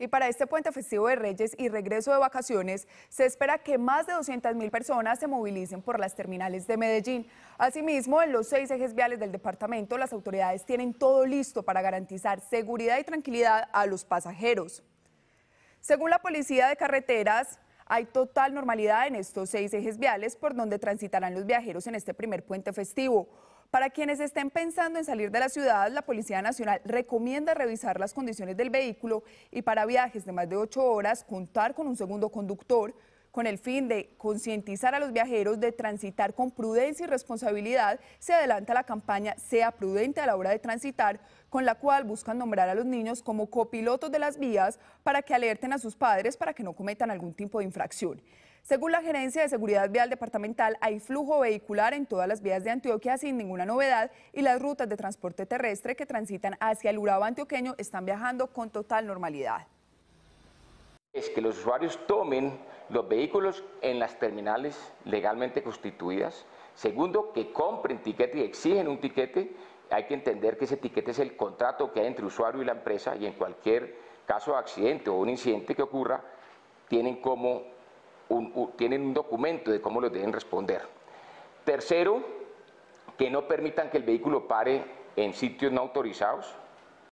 Y para este puente festivo de Reyes y regreso de vacaciones, se espera que más de 200 mil personas se movilicen por las terminales de Medellín. Asimismo, en los seis ejes viales del departamento, las autoridades tienen todo listo para garantizar seguridad y tranquilidad a los pasajeros. Según la Policía de Carreteras, hay total normalidad en estos seis ejes viales por donde transitarán los viajeros en este primer puente festivo. Para quienes estén pensando en salir de la ciudad, la Policía Nacional recomienda revisar las condiciones del vehículo y para viajes de más de ocho horas contar con un segundo conductor con el fin de concientizar a los viajeros de transitar con prudencia y responsabilidad, se adelanta la campaña Sea prudente a la hora de transitar, con la cual buscan nombrar a los niños como copilotos de las vías para que alerten a sus padres para que no cometan algún tipo de infracción. Según la Gerencia de Seguridad Vial Departamental, hay flujo vehicular en todas las vías de Antioquia sin ninguna novedad y las rutas de transporte terrestre que transitan hacia el Urabá antioqueño están viajando con total normalidad. Es que los usuarios tomen los vehículos en las terminales legalmente constituidas. Segundo, que compren tiquete y exigen un tiquete. Hay que entender que ese tiquete es el contrato que hay entre el usuario y la empresa y en cualquier caso de accidente o un incidente que ocurra, tienen como tienen un documento de cómo los deben responder. Tercero, que no permitan que el vehículo pare en sitios no autorizados.